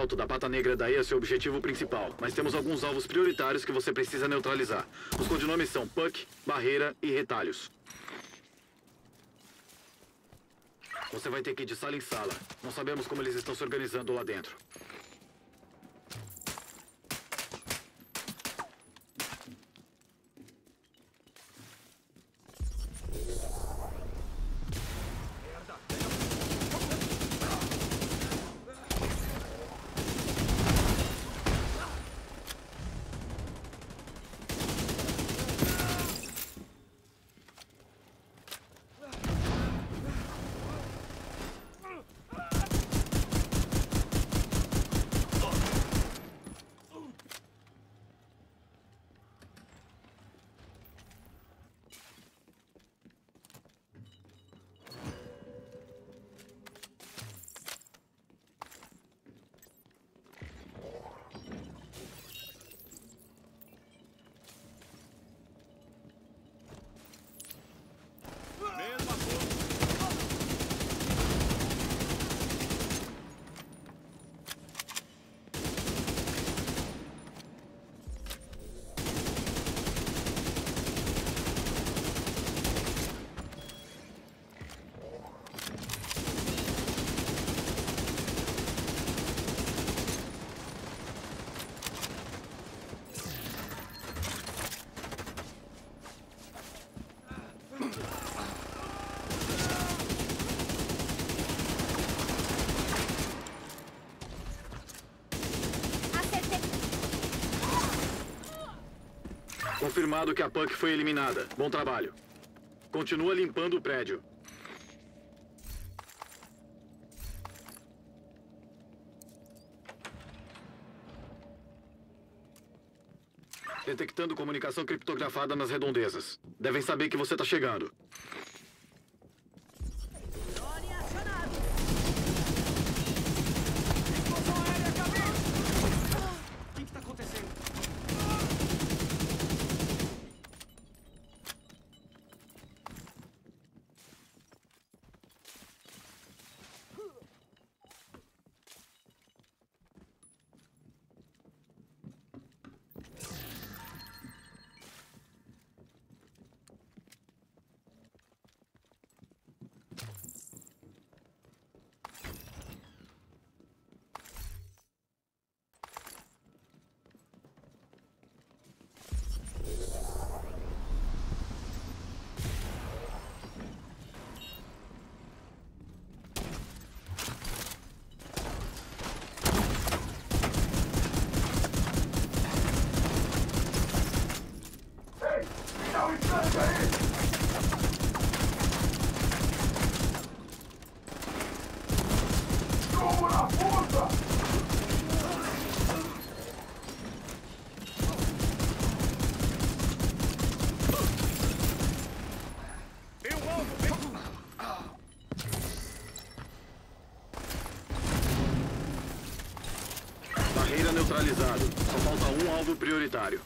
assalto da Pata Negra daí é seu objetivo principal, mas temos alguns alvos prioritários que você precisa neutralizar. Os codinomes são Puck, Barreira e Retalhos. Você vai ter que ir de sala em sala. Não sabemos como eles estão se organizando lá dentro. Confirmado que a Puck foi eliminada. Bom trabalho. Continua limpando o prédio. Detectando comunicação criptografada nas redondezas. Devem saber que você está chegando. Drone acionado. Explosão aérea, caminho! O que que tá acontecendo? Tem um alvo! vem! Barreira Só falta um alvo prioritário.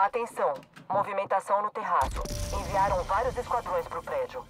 Atenção! Movimentação no terraço. Enviaram vários esquadrões pro prédio.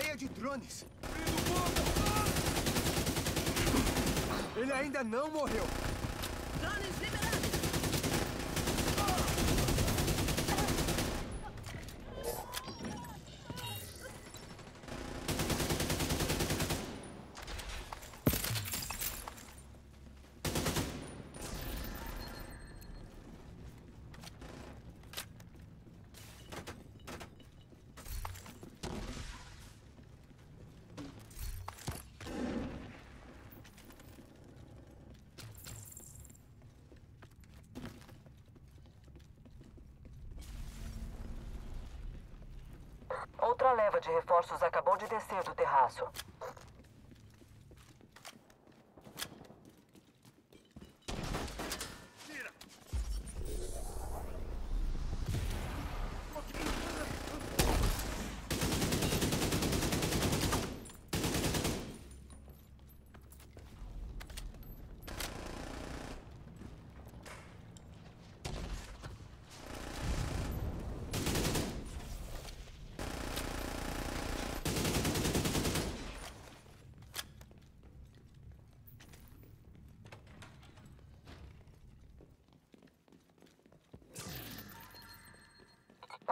Colmeia de drones. Ele ainda não morreu. Drones liberados. Outra leva de reforços acabou de descer do terraço.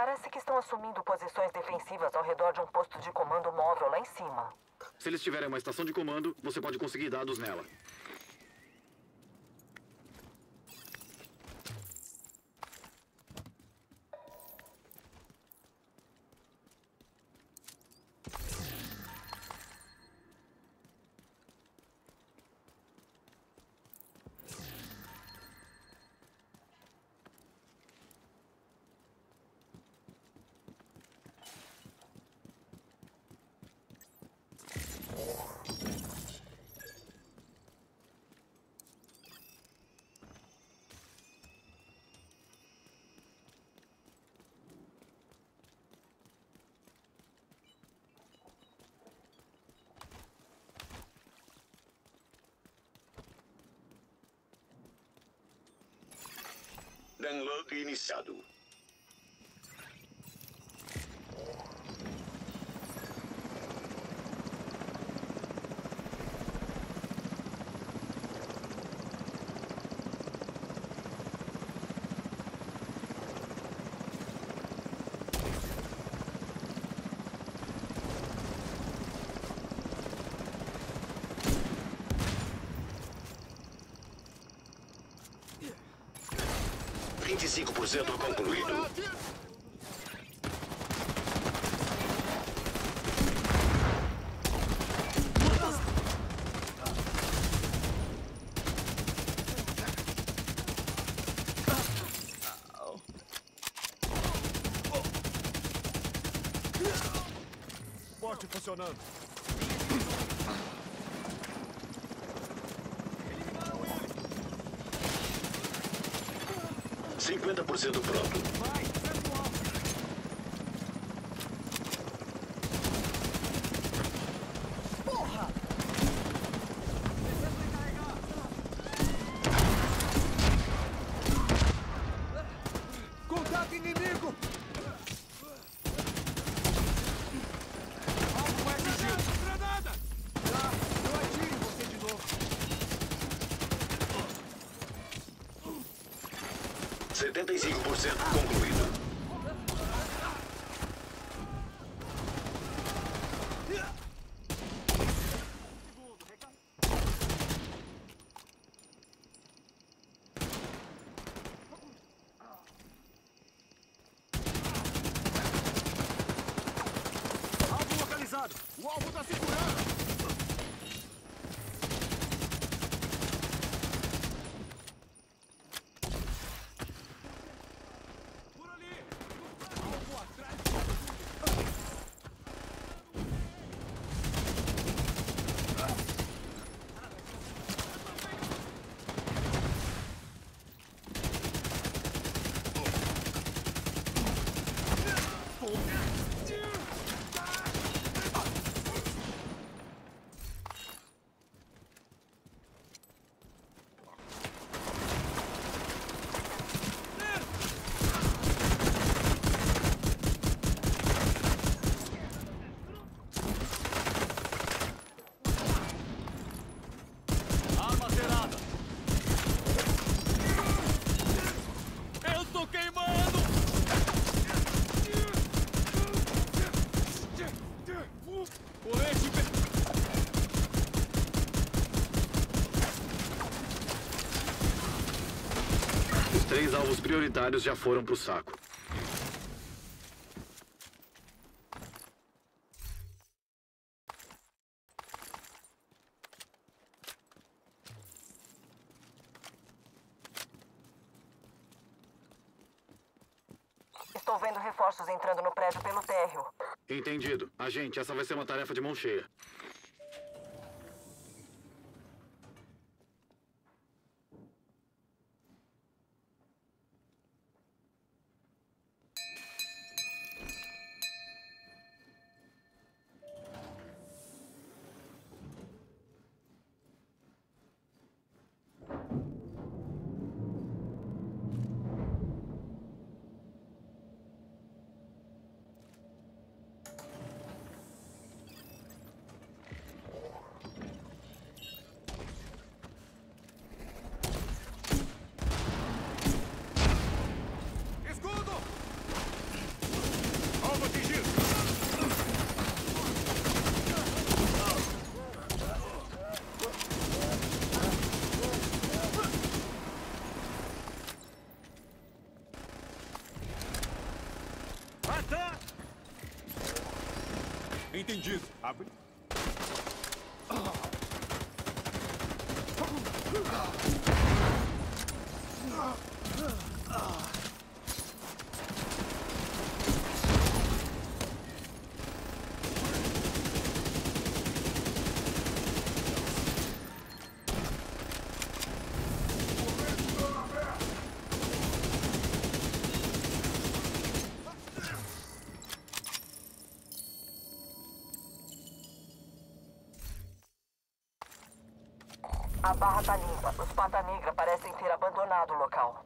Parece que estão assumindo posições defensivas ao redor de um posto de comando móvel lá em cima. Se eles tiverem uma estação de comando, você pode conseguir dados nela. Download iniciado. Vinte e cinco por cento concluído. Porte funcionando. Cinquenta por cento pronto. Vai, 75% concluído. Três alvos prioritários já foram pro saco. Estou vendo reforços entrando no prédio pelo térreo. Entendido. Agente, essa vai ser uma tarefa de mão cheia. Entendido. Abre. A barra tá limpa. Os pata negra parecem ter abandonado o local.